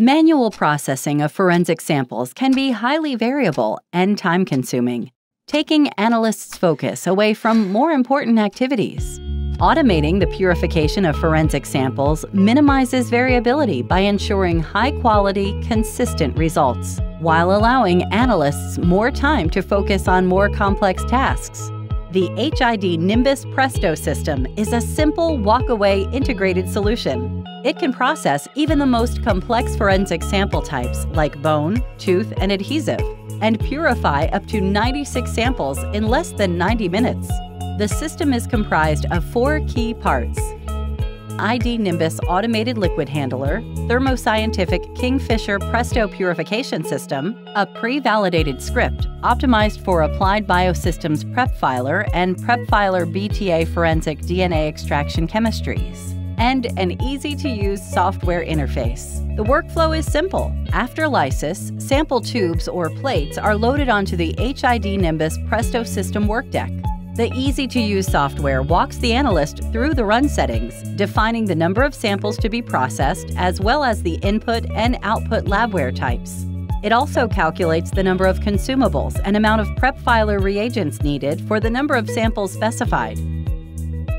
Manual processing of forensic samples can be highly variable and time consuming, taking analysts' focus away from more important activities. Automating the purification of forensic samples minimizes variability by ensuring high quality, consistent results, while allowing analysts more time to focus on more complex tasks. The HID Nimbus Presto system is a simple walk-away integrated solution. It can process even the most complex forensic sample types like bone, tooth, and adhesive, and purify up to 96 samples in less than 90 minutes. The system is comprised of four key parts HID Nimbus Automated Liquid Handler, Thermo Scientific Kingfisher Presto Purification System, a pre validated script optimized for Applied Biosystems PrepFiler and PrepFiler BTA Forensic DNA Extraction chemistries, and an easy to use software interface. The workflow is simple. After lysis, sample tubes or plates are loaded onto the HID Nimbus Presto System workdeck. The easy to use software walks the analyst through the run settings, defining the number of samples to be processed, as well as the input and output labware types. It also calculates the number of consumables and amount of PrepFiler reagents needed for the number of samples specified.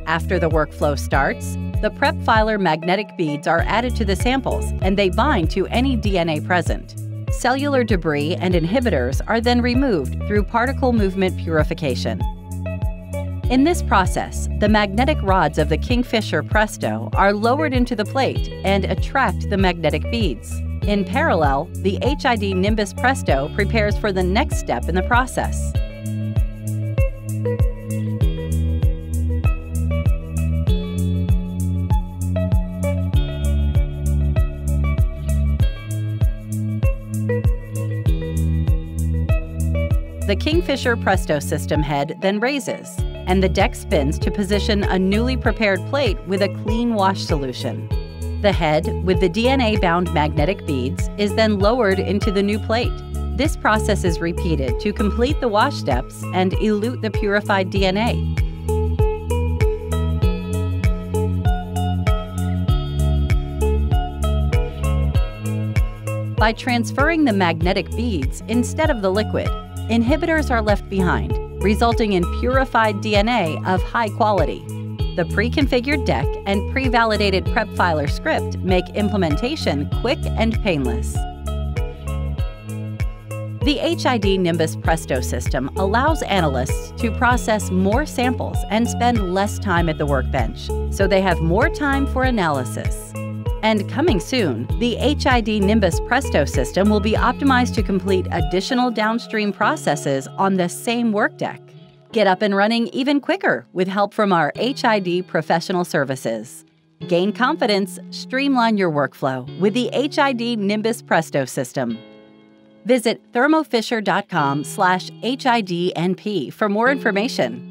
After the workflow starts, the PrepFiler magnetic beads are added to the samples and they bind to any DNA present. Cellular debris and inhibitors are then removed through particle movement purification. In this process, the magnetic rods of the Kingfisher Presto are lowered into the plate and attract the magnetic beads. In parallel, the HID Nimbus Presto prepares for the next step in the process. The Kingfisher Presto system head then raises, and the deck spins to position a newly prepared plate with a clean wash solution. The head, with the DNA bound magnetic beads, is then lowered into the new plate. This process is repeated to complete the wash steps and elute the purified DNA. By transferring the magnetic beads instead of the liquid, inhibitors are left behind, resulting in purified DNA of high quality. The pre-configured deck and pre-validated PrepFiler script make implementation quick and painless. The HID Nimbus Presto system allows analysts to process more samples and spend less time at the workbench, so they have more time for analysis. And coming soon, the HID Nimbus Presto system will be optimized to complete additional downstream processes on the same work deck. Get up and running even quicker with help from our HID professional services. Gain confidence, streamline your workflow with the HID Nimbus Presto system. Visit thermofisher.com slash HIDNP for more information.